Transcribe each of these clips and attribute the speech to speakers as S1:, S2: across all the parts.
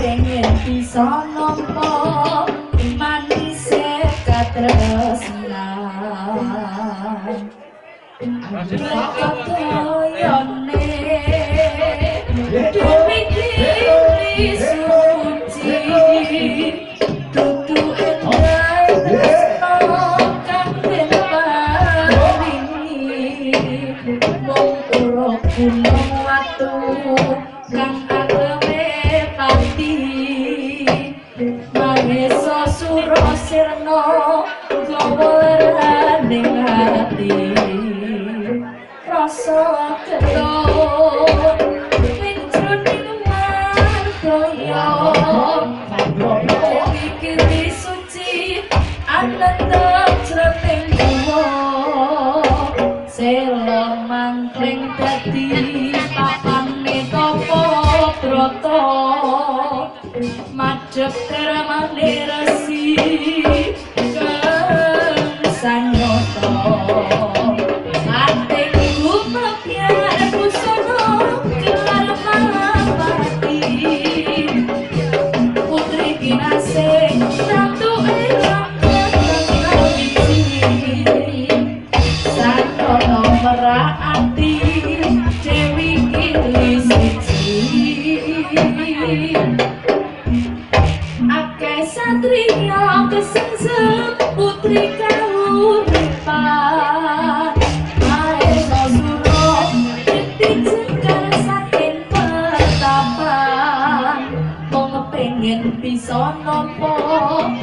S1: pengen bisa nampa manis katresnan चक्कर मले रसी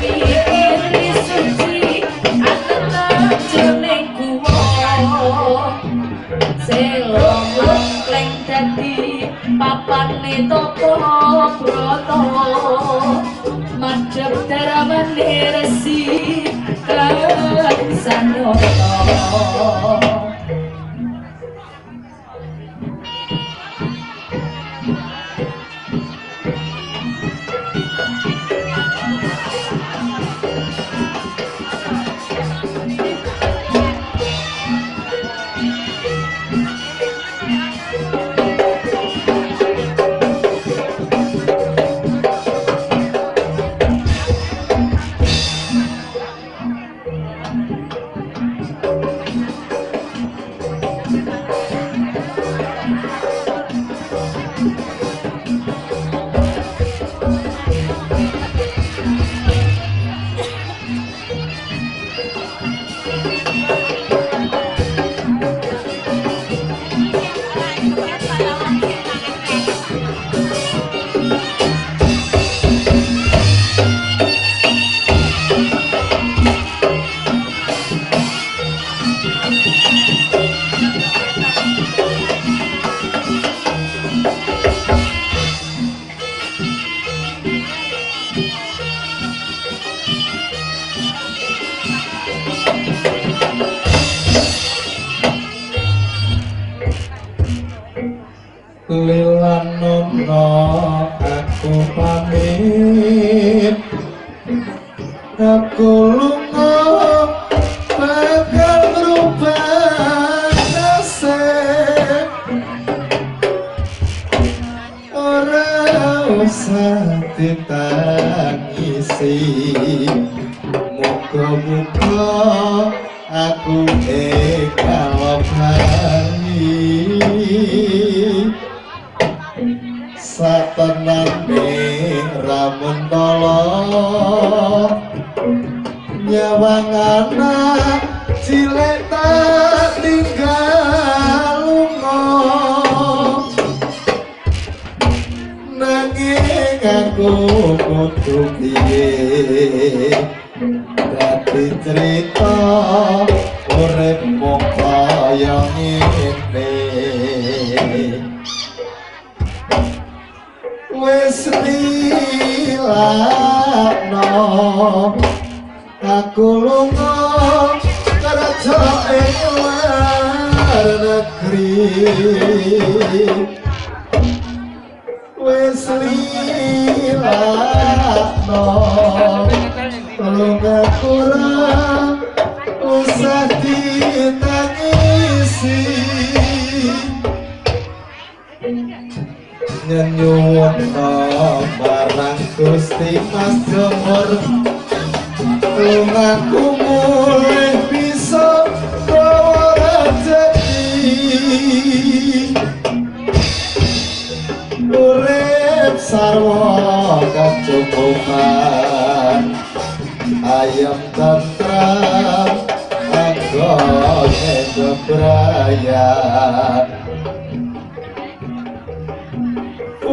S1: Dipikiri suci Ananda jroning guwa Selo mangkleng dadi papane tapa brata madhep daramane resi kang
S2: lilanono aku pamit aku lunga bakal berubah nasib. Ora usah ditangisi muga-muga aku ekal satenane ramun tolo nyawang anak cilik tak tinggal lunga. Nanging aku kudu piye? Dadi cerita urip mung kaya ngene lilakno aku lunga kerja ing luar negeri. Wis lilakno lunga kurang usah ditangisi nyenyuwun marang Gusti Mas Jemur lungaku mulai bisa bawa rezeki. Urip sarwa kecukupan ayam tentram anggone bebrayan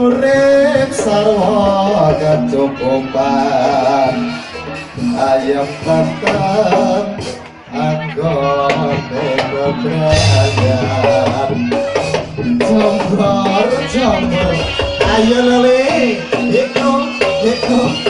S2: Urip sarwa kecukupan Ayam tentrem Anggone bebrayan Jombor, jombor Ayo lele Iko, iko,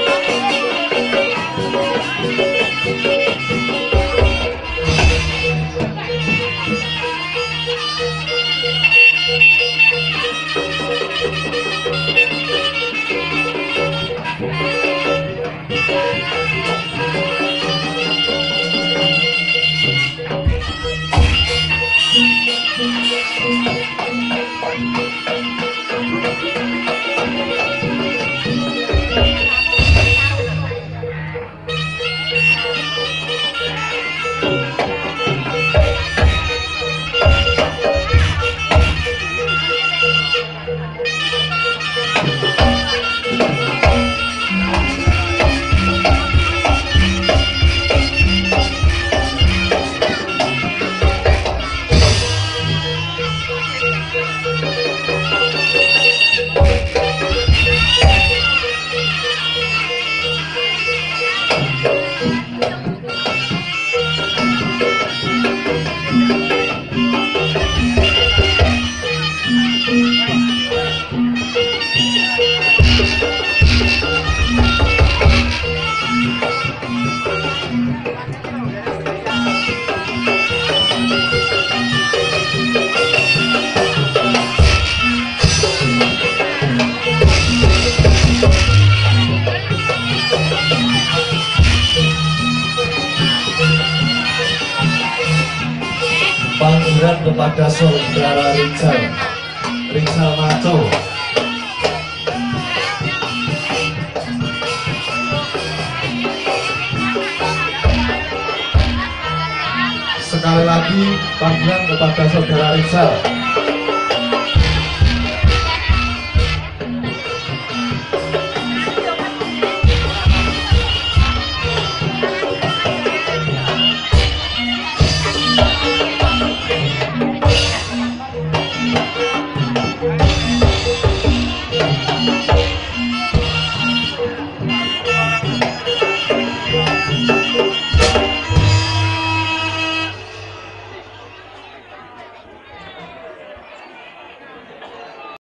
S2: Kepada saudara Rizal. Rizal Maco sekali lagi panggilan kepada saudara Rizal